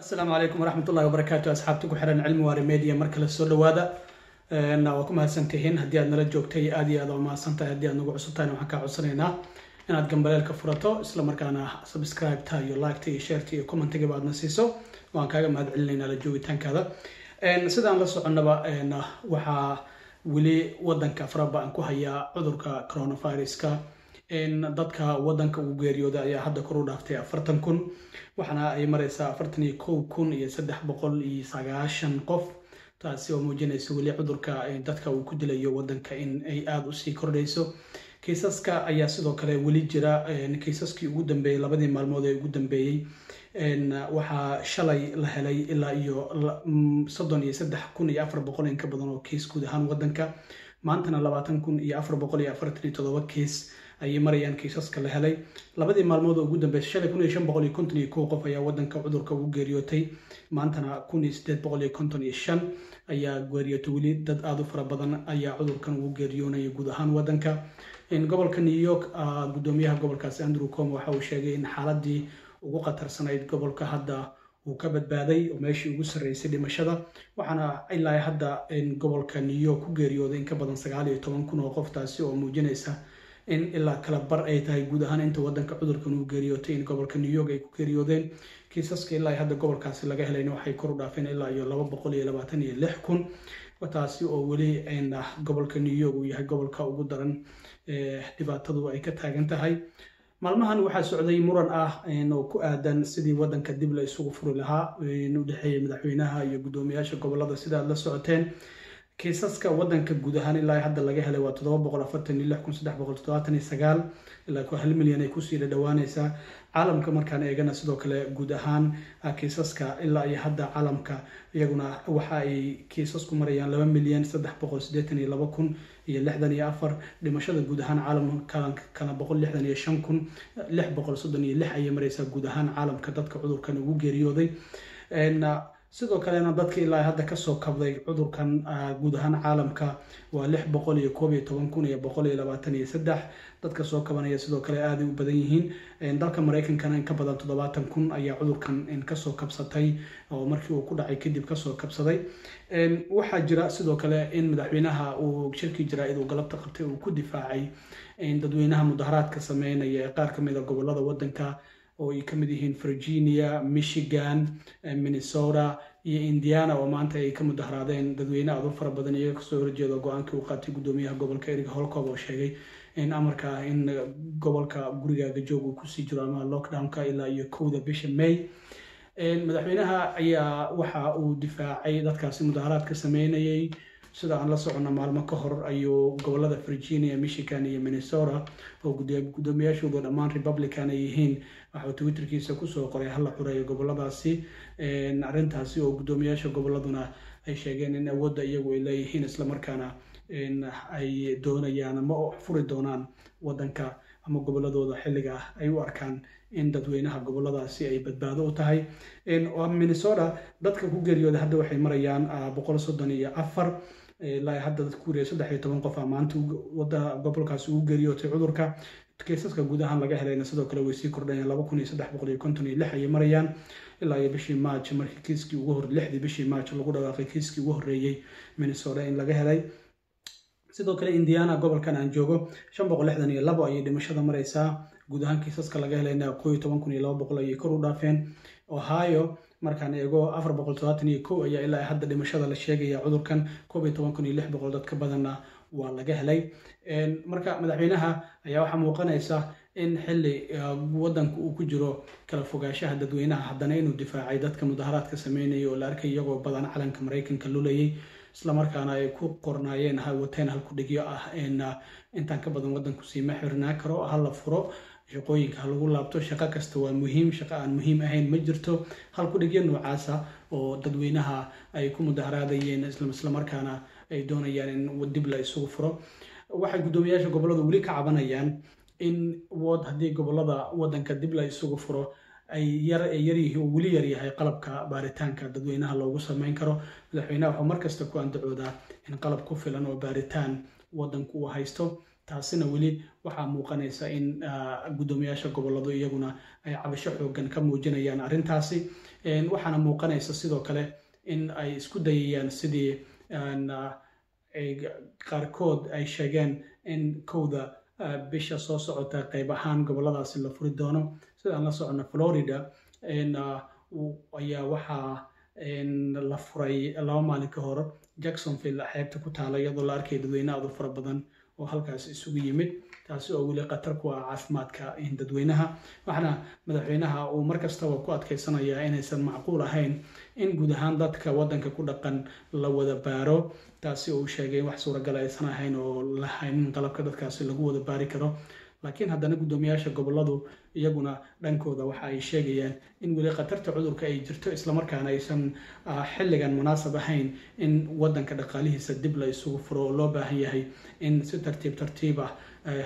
asalaamu calaykum waraxmat ullahi wabarakaatu asxaabta ku cilmi waari media mar kale soo dhawaada waa ku mahadsantihiin. Haddii aad nala joogtay aad iyo aad waa mahadsantahay. Haddii aad nagu cusubtahay waxaan kaa codsanaynaa inaad gambaleelka furato isla markaana subscribe-ta iyo like-ta iyo share-ta iyo commentiga aadna siiso. Waan kaaga mahad celinaynaa la joogitaankaada. Sidaan la soconnaba waxaa weli wadanka faraba-an ku hayaa cudurka coronaviruska dadka wadanka ugu geeriyooda ayaa hadda kor u dhaaftay afartan kun waxaana ay mareysaa afartan iyo kow kun iyo saddex boqol iyo sagaashan qof. Taasi oo muujinaysa weli cudurka dadka uu ku dilayo wadanka in ay aada u sii kordhayso. Kiisaska ayaa sidoo kale weli jira kiisaskii ugu dambeeyey labadii maalmood ee ugu dambeeyey waxaa shalay la helay ilaa iyo soddon iyo saddex kun iyo afar boqol in ka badan oo kiis guud ahaan wadanka. Maantana labaatan kun iyo afar boqol iyo afartan iyo todoba kiis ayay marayaan kiisaska la helay. Labadii maalmood oo ugu dambeysay shalay kun iyo shan boqol iyo konton iyo kow qof ayaa wadanka cudurka ugu geeriyootay. Maantana kun iyo siddeed boqol iyo konton iyo shan ayaa geeriyootay weli. Dad aada u fara badan ayaa cudurkan ugu geeriyoonaya guud ahaan wadanka gobolka new york gudoomiyaha gobolkaasi andrew com waxa uu sheegay in xaaladii ugu khatarsanayd gobolka hadda uu ka badbaaday oo meeshii ugu sarreysay dhimashada. Waxaana ilaa hadda gobolka new york ku geeriyooday in ka badan sagaal iyo toban kun oo qof taasi oo muujinaysa in ilaa kala bar ay tahay guud ahaan inta wadanka cudurkan uu geeriyootay in gobolka new york ay ku geeriyoodeen. Kiisaska ilaa hadda gobolkaasi laga helayna waxay kor u dhaafeen ilaa iyo laba boqol iyo labaatan iyo lix kun. Taasi oo weli gobolka new york uu yahay gobolka ugu daran dhibaatadu ay ka taagan tahay. Maalmahan waxaa socday muran ah oo ku aadan sidii wadanka dib la isugu furi lahaa u dhexeeya madaxweynaha iyo guddoomiyaasha gobollada sida aad la socoteen kiisaska wadanka guud ahaan ilaa hadda laga helay waa toddoba boqol afartan iyo lix kun saddex boqol toddobaatan iyo sagaal ilaa hal milyan ay ku sii dhadhawaanaysaa caalamka markaan eegana sidoo kale guud ahaan kiisaska ilaa iyo hadda caalamka iyaguna waxa ay kiisasku marayaan laba milyan saddex boqol siddeetan iyo laba kun iyo lixdan iyo afar. Dhimashada guud ahaan caalamkana boqol lixdan iyo shan kun lix boqol soddon iyo lix ayay maraysaa guud ahaan caalamka dadka cudurkan ugu geeriyooday sidoo kalena dadka ilaa hadda ka soo kabday cudurkan guud ahaan caalamka waa lix boqol iyo koob iyo toban kun iyo boqol iyo labaatan iyo saddex. Dadka soo kabanaya sidoo kale aaday u badan yihiin. Dalka maraykankana in ka badan toddobaatan kun ayaa cudurkan ka soo kabsatay oo markii uu ku dhacay kadib ka soo kabsaday. Waxaa jira sidoo kale in madaxweynaha uu shirkii jaraa-id uu galabta qabtay uu ku difaacay. Dadweynaha mudaharaadka sameynaya ee qaar ka mid a gobollada wadanka oo ay ka mid yihiin virginia michigan minnesota iyo indiana oo maanta ay ka mudaharaadeen dadweyne aad fara badan iyaga ka soo horjeeda go'aankii uu qaatay guddoomiyaha gobolka erig holcob oo sheegay in amarka ah in gobolka gurigaaga joog uu ku sii jiro ama lockdownka ilaa iyo kowda bisha may. Madaxweynaha ayaa waxa uu difaacay dadkaasi mudaharaadka sameynayay sida aan la socono maalmo ka hor ayuu gobollada virginia michigan iyo minnesota oo guddoomiyaashooda dhammaan republican ay yihiin. Waxuu twitterkiisa ku soo qoray hala xureeyo goboladaasi arrintaasi oo guddoomiyaasha goboladuna ay sheegeen in awoodda iyagu ay leeyihiin islamarkaana ay doonayaan ama furi doonaan wadanka ama goboladooda xilliga ay u arkaan in dadweynaha goboladaasi ay badbaado u tahay. Minnesota dadka ku geeriyooda hadda waxay marayaan boqol soddon iyo afar ilaa hadda dadka ku geeriya saddex iyo toban qof a maanta wada gobolkaasi ugu geeriyootay cudurka kiisaska guud ahaan laga helayna sidoo kale way sii kordhayaan. Laba kun iyo saddex boqol iyo konton iyo lix ayay marayaan. Ilaa iyo bishii march markii kiiskii ugu hor lixdii bishii march lagu dhawaaqay kiiskii ugu horreeyey minnesota in laga helay. Sidoo kale indiana gobolkan aan joogo shan boqol lixdan iyo labo ayay dhimashada maraysaa guud ahaan kiisaska laga helayna ayay kor u dhaafeen. Ohio markaan eego afar boqol ayaa ilaa hadda dhimashada la sheegaya cudurkan. Koob iyo toban lix boqol dad ka badanna waa laga helay. Marka madaxweynaha ayaa waxaa muuqanaysa in xili wadanku uu ku jiro kala fogaanshaha dadweynaha. Haddana inuu difaacay dadka mudaharaadka sameynaya oo la arkay iyagoo badan calanka maraykanka lulayay. Islamarkaana ay ku qornaayeen wateen halkudhigyo ah intaan ka badan wadanku siima xirnaa karo hala furo shaqooyinka ha lagu laabto shaqo kasta waa muhiim. Shaqo aan muhiim ahayn ma jirto. Halkudhigyo noocaasa oo dadweynaha ay ku mudaharaadayeen islamarkaana ay doonayaan in dib la isugu furo. Waxay guddoomiyaasha gobollada weli ka cabanayaan in wood haddii gobollada wadanka dib la isugu furo ay yar yaryihiin uu weli yaryahay qalabka baaritaanka dadweynaha loogu sameyn karo. Madaxweynaha wuxuu markasta ku andacoodaa in qalab ku filan oo baaritaan wadanku uu haysto taasina weli waxaa muuqanaysa in guddoomiyaasha goboladu iyaguna ay cabasho xoogan ka muujinayaan arrintaasi. Waxaana muuqanaysa sidoo kale in ay isku dayayaan sidii qaarkood ay sheegeen in kowda bisha soo socota qayb ahaan goboladaasi la furi doono. Sidaan la socono florida ayaa waxaa la furay laba maalin ka hor. Jacksonville xeebta ku taala iyadoo la arkay dadweyne aadu fara badan oo halkaas isugu yimid. Taasi oo weli khatar ku ah caafimaadka dadweynaha. Waxaana madaxweynaha uu mar kastaba ku adkaysanayaa inaysan macquul ahayn in guud ahaan dadka waddanka ku dhaqan la wada baaro. Taasi oo uu sheegay wax suuragal aysan ahayn oo lahaynin qalabka dadkaasi lagu wada baari karo. Laakiin haddana guddoomiyaasha goboladu iyaguna dhankooda waxa ay sheegayaan in weli khatarta cudurka ay jirto islamarkaana aysan xilligan munaasab ahayn in waddanka dhaqaalihiisa dib la isugu furo. Oo loo baahan yahay in si tartiib tartiib ah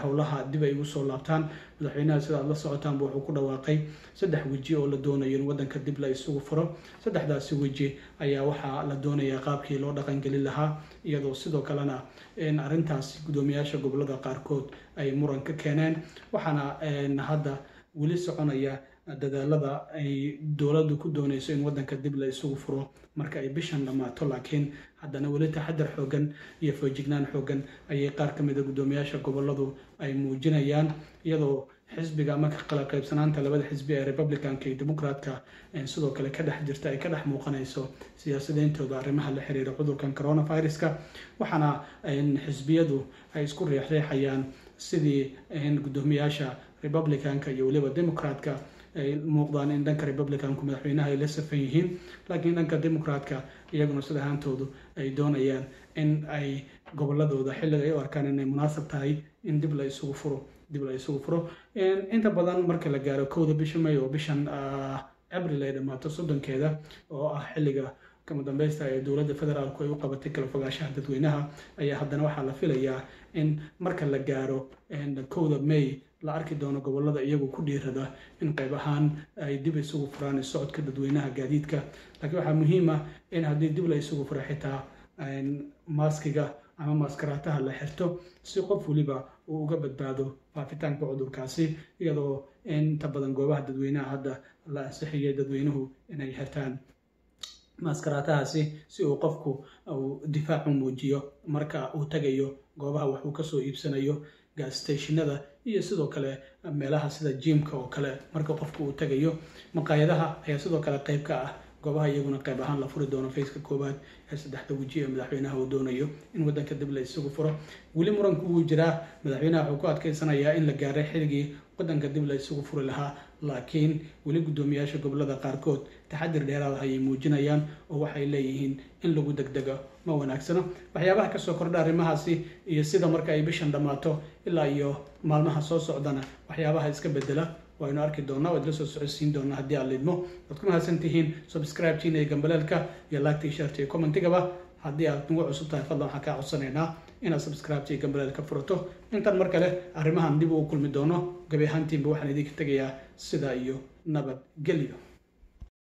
howlaha dib ay ugu soo laabtaan. Madaxweynaha sida aad la socotaanba wuxuu ku dhawaaqay saddex weji oo la doonayo in waddanka dib la isugu furo. Saddexdaasi weji ayaa waxaa la doonayaa qaabkii loo dhaqangelin lahaa iyadoo sidoo kalena arrintaasi guddoomiyaasha gobollada qaarkood ay muran ka keeneen. Waxaana hadda weli soconaya dadaalada ay dowladdu ku doonayso in waddanka dib la isugu furo marka ay bishan dhammaato laakiin haddana weli taxadar xoogan iyo foojignaan xoogan ayay qaar ka mida guddoomiyaasha goboladu ay muujinayaan iyadoo xisbiga ama kala qaybsanaanta labada xisbi ee republicanka iyo democratka sidoo kale ka dhex jirta ay ka dhex muuqanayso siyaasadeyntooda arrimaha la xiriira cudurkan coronaviruska. Waxaana xisbiyadu ay isku riixriixayaan sidii guddoomiyaasha republicanka iyo weliba democratka ay muuqdaan in dhanka republicanku madaxweynaha ay la safan yihiin. Laakiin dhanka democratka iyaguna sida ahaantoodu ay doonayaan in ay goboladooda xilliga ay u arkaan inay munaasab tahay in dib la isugu furo dib la isugu furo. Inta badan marka la gaaro kowda bisha may oo bishan abril ay dhammaato soddonkeeda oo ah xilliga kama dambeysta ee dowladda federaalku ay u qabatay kala fogaanshaha dadweynaha ayaa haddana waxaa la filayaa in marka la gaaro kowda may la arki doono gobollada iyagu ku dhiirada in qayb ahaan ay dib isugu furaan socodka dadweynaha gaadiidka. Laakiin waxaa muhiim ah in haddii dib la isugu furo xitaa maaskiga ama maaskaraataha la xirto si qof weliba uu uga badbaado faafitaanka cudurkaasi iyadoo inta badan goobaha dadweynaha hadda la ansixiyay dadweynuhu inay xirtaan maaskaraatahaasi si uu qofku difaacu muujiyo marka uu tagayo goobaha wax uu ka soo iibsanayo gaasstationada iyo sidoo kale meelaha sida jiimka oo kale marka qofku uu tagayo maqaayadaha ayaa sidoo kale qayb ka ah goobaha iyaguna qayb ahaan la furi doono fayska koowaad ee saddexda weji ee madaxweynaha uu doonayo in waddanka dib la isugu furo. Weli muranku wuu jiraa madaxweynaha wuxuu ku adkaysanayaa in la gaaray xilligii waddanka dib la isugu furi lahaa laakiin weli guddoomiyaasha gobollada qaarkood taxadir dheeraad ah ayay muujinayaan oo waxay leeyihiin in lagu degdego ma wanaagsano. Waxyaabaha ka soo kordha arrimahaasi iyo sida marka ay bishan dhammaato ilaa iyo maalmaha soo socdana waxyaabaha iska bedela waynu arki doonaa waad la soo socodsiin doonaa haddii aad lidmo waad ku mahadsan tihiin subscribe-tiina iyo gambaleelka iyo laagta sharta iyo commentigaba. Haddii aad nagu cusub tahay fadlan waxaan kaa codsanaynaa inaad subscribe-ta iyo gambaleelka furato. Intaan mar kale arrimahan dib ugu kulmi doono gabi ahaantiinba waxaan idinka tegayaa sidaa iyo nabad gelyo